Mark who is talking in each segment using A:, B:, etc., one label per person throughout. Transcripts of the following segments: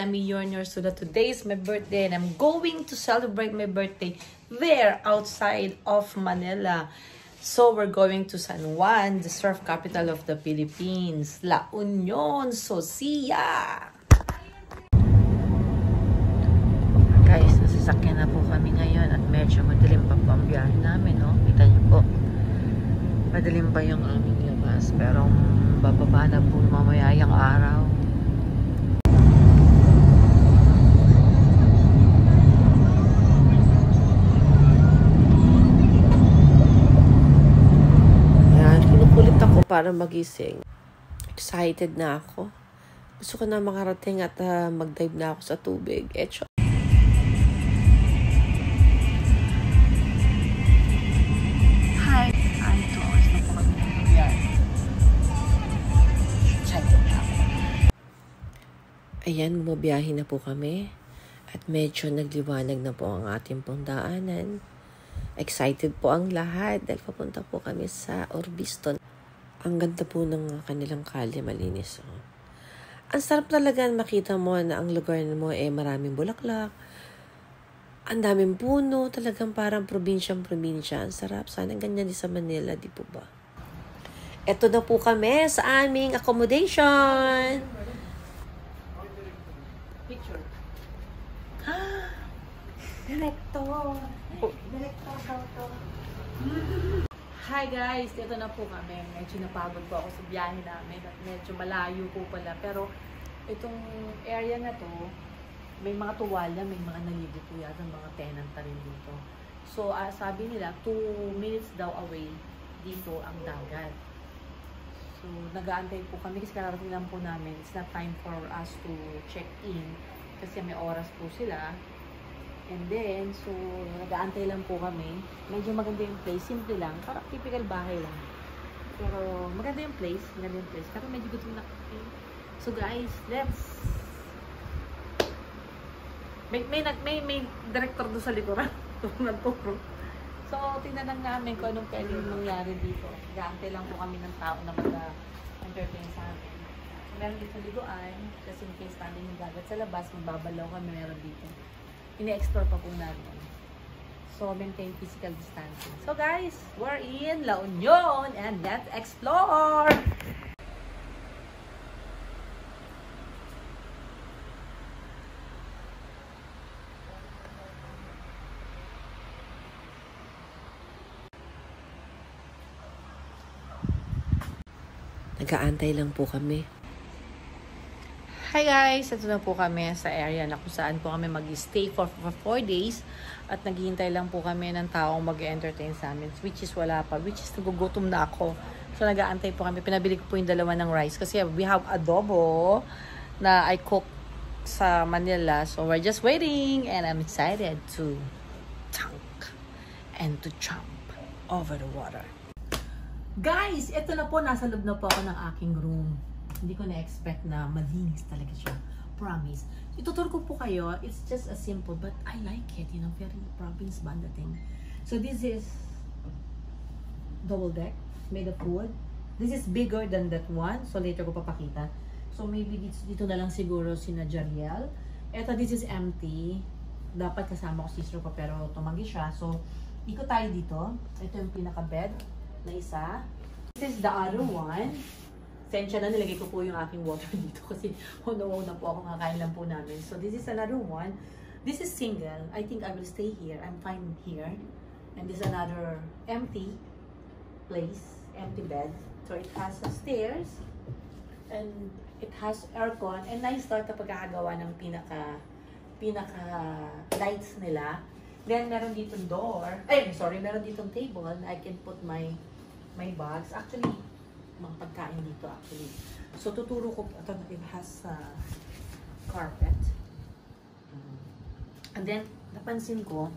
A: Emmy Yornyor Suda. Today is my birthday and I'm going to celebrate my birthday there outside of Manila. So we're going to San Juan, the surf capital of the Philippines. La Union, Socia! Guys, nasasakyan na po kami ngayon at medyo madilim pa po ang biyahe namin, no? Kita niyo po. Madilim pa yung aming labas, pero bababa na po mamaya yung araw.
B: Yan, kinukulit ako para magising. Excited na ako. Gusto ko na makarating at ah, mag-dive na ako sa tubig. Echo.
A: Na ako.
B: Ayan, bumabiyahe na po kami. At medyo nagliwanag na po ang ating pong daanan. Excited po ang lahat dahil papunta po kami sa Orbiston. Ang ganda po ng kanilang kalye, malinis. Oh. Ang sarap talaga makita mo na ang lugar mo eh maraming bulaklak. Ang daming puno, talagang parang probinsyang-probinsya. Ang sarap. Sana ganyan din sa Manila, di po ba? Ito na po kami sa aming accommodation.
A: Picture.
B: Director.
A: Director daw to. Hi guys! Dito na po kami. Medyo napagod po ako sa biyahe namin at medyo malayo po pala. Pero itong area na to, may mga tuwalya, may mga naligo po yata, mga tenant na rin dito. So, ah, sabi nila, 2 minutes daw away dito ang dagat. So, nag-aantay po kami kasi kararating lang po namin. It's not time for us to check in kasi may oras po sila. And then, so, nag-aantay lang po kami. Medyo maganda yung place, simple lang. Parang typical bahay lang. Pero, maganda yung place, maganda yung place. Pero medyo gutom na kami. So guys, let's... May, may, may, may director doon sa likuran. Nagturo. So, tingnan lang namin kung anong pwedeng mangyari dito. Nag-aantay lang po kami ng tao na mag-entertain sa amin. Meron dito liguan, kasi in case namin yung dagat sa labas, magbabalaw kami meron dito ini-explore pa po natin. So, maintain physical distancing. So, guys, we're in La Union and let's explore!
B: Nag-aantay lang po kami.
A: Hi guys! Ito na po kami sa area na kung saan po kami mag-stay for 4 days at naghihintay lang po kami ng taong mag-entertain sa amin which is wala pa, which is nagugutom na ako. So nag-aantay po kami. Pinabili ko po yung dalawa ng rice kasi we have adobo na I cook sa Manila. So we're just waiting and I'm excited to tank and to jump over the water. Guys, ito na po. Nasa loob na po ako ng aking room. Hindi ko na-expect na malinis talaga siya. Promise. Ituturo ko po kayo. It's just a simple, but I like it. You know, very province banda thing. So this is double deck made of wood. This is bigger than that one. So later ko papakita. So maybe dito, dito na lang siguro si na Jariel. Ito, this is empty. Dapat kasama ko si sister ko pero tumanggi siya. So, ikot tayo dito. Ito yung pinaka-bed na isa. This is the other one. Sensya na nilagay ko po yung aking water dito kasi oh, na po ako kakain lang po namin. So this is another one. This is single. I think I will stay here. I'm fine here. And this is another empty place, empty bed. So it has stairs and it has aircon and nice start kapag kakagawa ng pinaka pinaka lights nila. Then meron ditong door. Ay, sorry, meron ditong table na I can put my my bags. Actually, mga pagkain dito actually. So tuturo ko ito it has uh, carpet. And then napansin ko,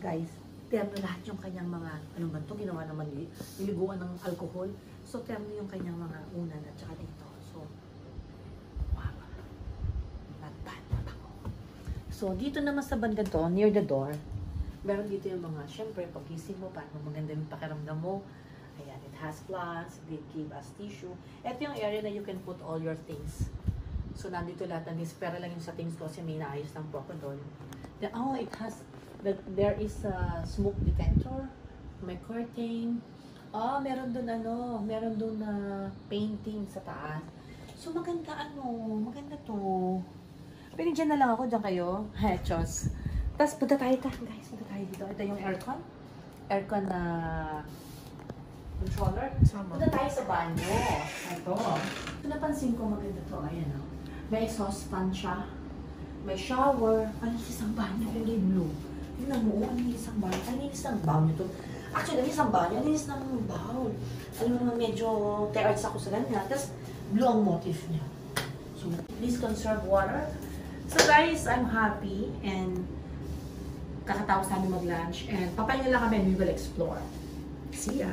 A: guys, terno lahat yung kanyang mga ano ba to ginawa naman nili, niliguan ng alcohol. So terno yung kanyang mga unan at saka dito. So wow. Not bad, not ako. So dito naman sa banda to, near the door, meron dito yung mga, syempre, pagising mo, paano maganda yung pakiramdam mo. Ayan, it has plants, they give us tissue. Ito yung area na you can put all your things. So, nandito lahat ng things. Pero lang yung sa things ko kasi may naayos lang po ako doon. Then, oh, it has, that there is a smoke detector. May curtain. Ah, meron doon ano, meron doon na painting sa taas. So, maganda ano, maganda to. Pero dyan na lang ako, dyan kayo. Hechos. Tapos, punta tayo, ta, guys, punta tayo dito. Ito yung aircon. Aircon na controller. Punta tayo sa banyo. Ito. Ito napansin ko maganda to. Ayan o. May exhaust fan siya. May shower. Ang linis ng banyo. Kulay blue. Tingnan mo, oh, ang linis ng banyo. Ang linis ng banyo to. Actually, ang linis ng banyo. Ang linis ng bowl. Alam mo naman, medyo tearts ako sa ganyan. Tapos, blue ang motif niya. So, please conserve water. So guys, I'm happy and kakatapos namin mag-lunch and papahinga lang kami and we will explore. See ya!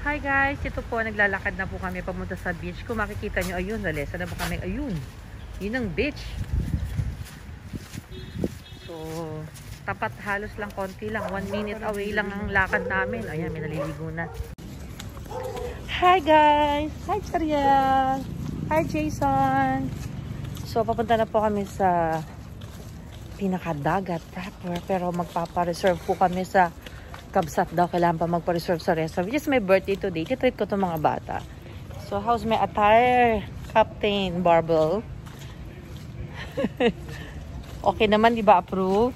A: Hi guys! Ito po, naglalakad na po kami pamunta sa beach. Kung makikita nyo, ayun, nalesa na ba kami? Ayun! Yun ang beach. So, tapat halos lang konti lang. One minute away lang ang lakad namin. Ayan, may naliligo na. Hi guys! Hi Chariel! Hi Jason! So, papunta na po kami sa pinakadagat proper. Pero magpapa-reserve po kami sa Kabsat daw. Kailangan pa magpa-reserve sa restaurant. Which is my birthday today. Titreat ko itong mga bata. So, how's my attire, Captain Barbel? okay naman, di ba? Approve?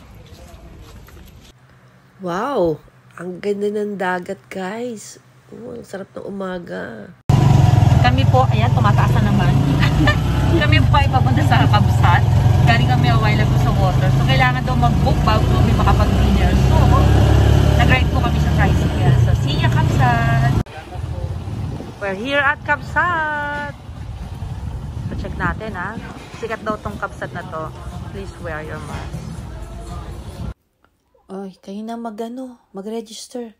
B: Wow! Ang ganda ng dagat, guys. Oh, ang sarap ng umaga.
A: Kami po, ayan, tumataas na naman. kami po ay papunta sa Kabsat. Galing kami a while ago sa water. So, kailangan daw mag-book bago kami makapag-dinner. So, nag-ride po kami sa tricycle. So, see ya, Kabsat! We're here at Kabsat! So, check natin, ha? Sikat daw tong Kabsat na to. Please wear your mask.
B: Ay, kayo na mag-ano, mag-register.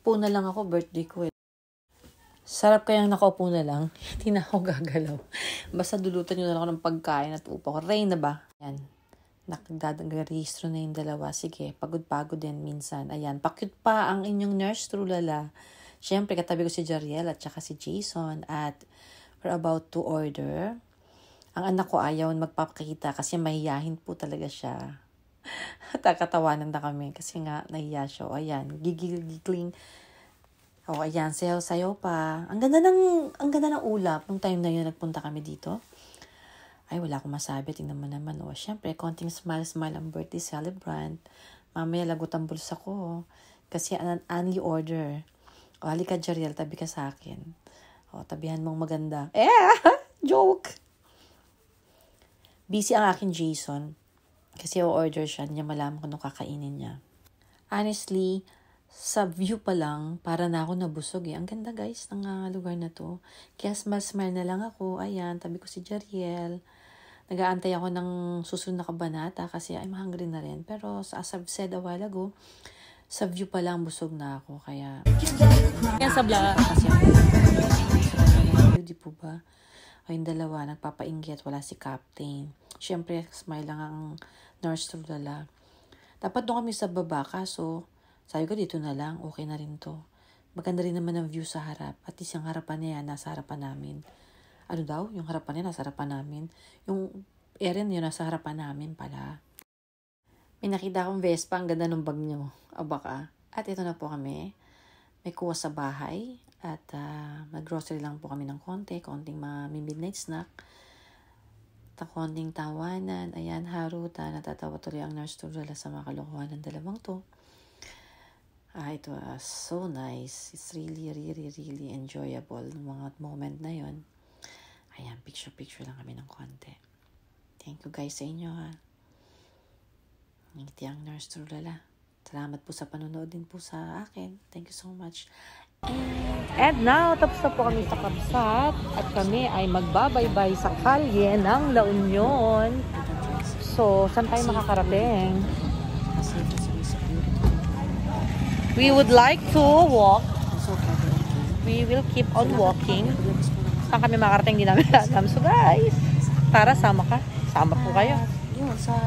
B: Po na lang ako, birthday ko eh. Sarap kayang nakaupo na lang. Hindi na ako gagalaw. Basta dulutan nyo na ako ng pagkain at upo ko. Rain na ba? Ayan. Nakagdadang-rehistro na yung dalawa. Sige, pagod-pagod din minsan. Ayan, pakyut pa ang inyong nurse, Trulala. Siyempre, katabi ko si Jariel at saka si Jason. At we're about to order. Ang anak ko ayaw magpapakita kasi mahiyahin po talaga siya. Takatawanan na kami kasi nga nahiya siya. O, ayan, gigil-gigling. O, ayan, sayaw-sayaw pa. Ang ganda ng, ang ganda ng ulap nung time na yun nagpunta kami dito. Ay, wala akong masabi. Tingnan mo naman. O, syempre, konting smile-smile ang birthday celebrant. Mamaya lagot ang bulsa ko. Kasi an only order. O, halika, Jariel, tabi ka sa akin. O, tabihan mong maganda. Eh, joke! Busy ang akin Jason. Kasi o-order siya, niya malaman kung ano kakainin niya. Honestly, sa view pa lang, para na ako nabusog eh. Ang ganda guys ng uh, lugar na to. Kaya smile-smile na lang ako. Ayan, tabi ko si Jariel. Nagaantay ako ng susunod na kabanata kasi I'm hungry na rin. Pero as I've said a while ago, sa view pa lang busog na ako. Kaya,
A: Yan sa vlog.
B: kasi di po ba? O yung dalawa, nagpapainggit, wala si Captain. Siyempre, smile lang ang nurse tulala. Dapat doon kami sa baba, kaso sabi ko dito na lang, okay na rin to. Maganda rin naman ang view sa harap. At least yung harapan niya, nasa harapan namin. Ano daw? Yung harapan niya, nasa harapan namin. Yung area niya, nasa harapan namin pala. May nakita akong Vespa, ang ganda ng bag niyo. O baka. At ito na po kami. May kuha sa bahay. At uh, mag-grocery lang po kami ng konti. Konting mga midnight snack. Ta konting tawanan. Ayan, haruta. Natatawa tuloy ang nurse Turala sa mga kalokohan ng dalawang to. Ah, it was so nice. It's really, really, really enjoyable ng mga moment na yon. Ayan, picture-picture lang kami ng konti. Thank you guys sa inyo ha. Ngiti ang nurse Turala. Salamat po sa panonood din po sa akin. Thank you so much.
A: And now, tapos na po kami sa Kabsat at kami ay magbabaybay sa kalye ng La Union. So, saan tayo makakarating? We would like to walk. We will keep on walking. Saan kami makakarating, hindi namin alam. So, guys, tara, sama ka. Sama po kayo.
B: Yun, sa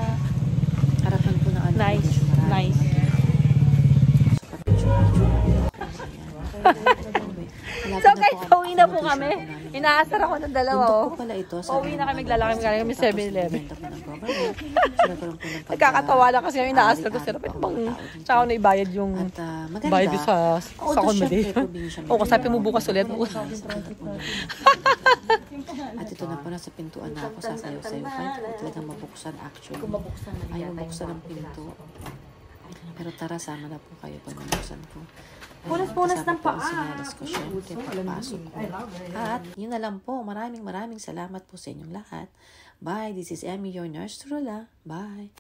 A: So
B: na
A: guys, pauwi na po kami. Inaasar ako ng dalawa, oh.
B: pala ito.
A: Pauwi na kami, naglalakad kami kami 7-Eleven.
B: Nagkakatawa
A: Nagkakatawa lang kasi yung inaasar ko sila. Pwede bang, tsaka ako naibayad yung
B: maganda.
A: bayad ko sa, sa accommodation.
B: syempre, probinsya
A: Oo, sabi mo bukas ulit.
B: At ito na po nasa pintuan na ako sasayaw-sayaw. Kahit ko talagang mabuksan actually.
C: Na
B: Ayaw mabuksan ang pinto. Pero tara, sama na po kayo pag mabuksan ko.
C: Punas-punas ng paa.
B: Sa mga
C: diskusyon kay pagpasok.
B: At yun na lang po. Maraming maraming salamat po sa inyong lahat. Bye. This is Emmy, your nurse Trula. Bye.